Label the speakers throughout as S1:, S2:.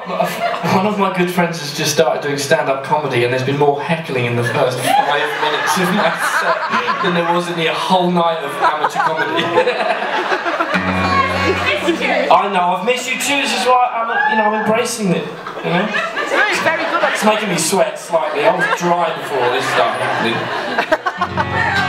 S1: one of my good friends has just started doing stand-up comedy, and there's been more heckling in the first five minutes of my set than there was in the whole night of amateur comedy. I know, I've missed you too. This is why I'm, you know, I'm embracing it. You know,
S2: It's very good.
S1: it's making me sweat slightly. I was dry before this started happening.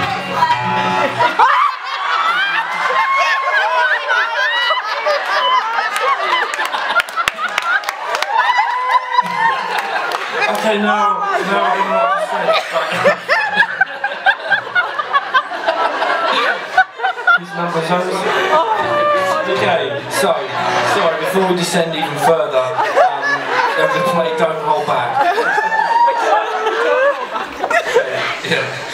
S1: No, no, I don't know what to say. His number's over. Okay, so, sorry, before we descend even further, um, I'm going play Don't Hold Back. Yeah.
S2: It's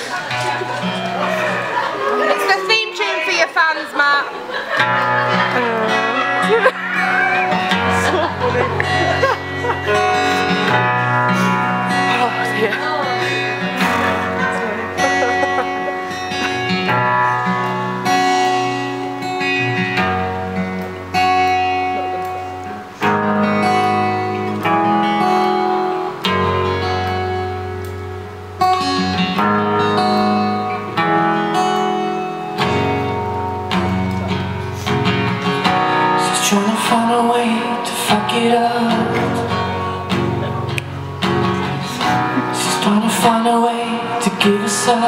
S1: find a way to give us up.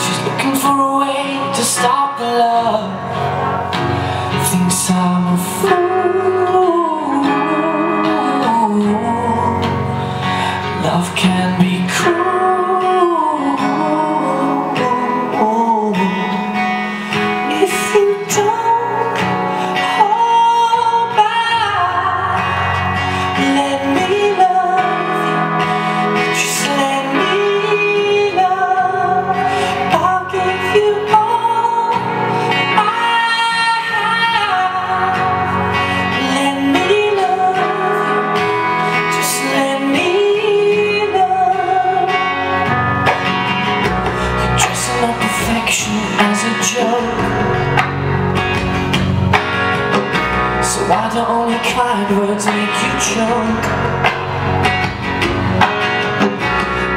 S1: She's looking for a way to stop the love. Thinks I'm a fool. Love can be cruel. So why do only kind words make you choke?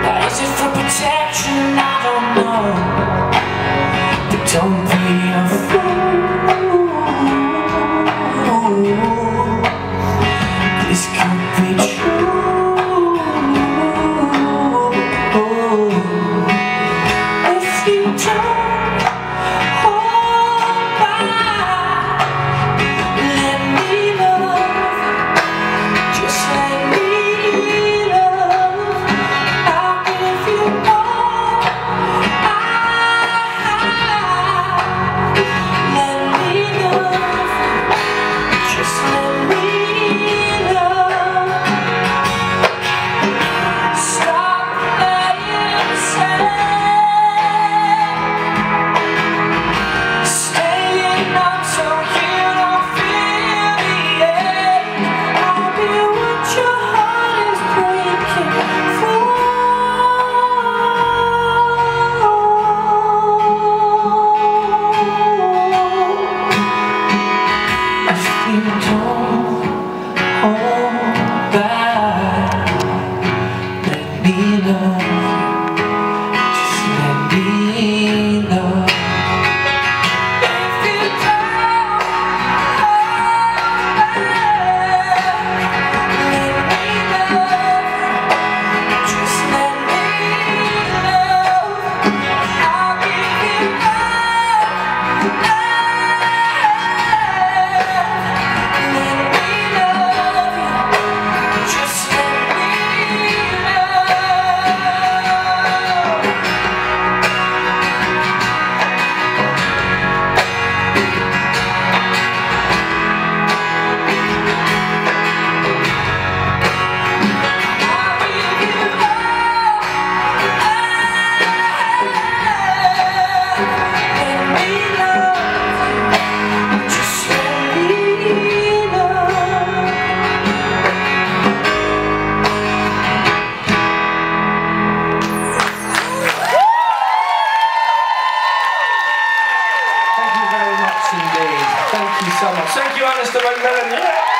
S1: Now is it for protection? I don't know. But don't be indeed. Thank you so much. Thank you, Alistair McMillan.